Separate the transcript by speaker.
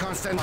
Speaker 1: Constant.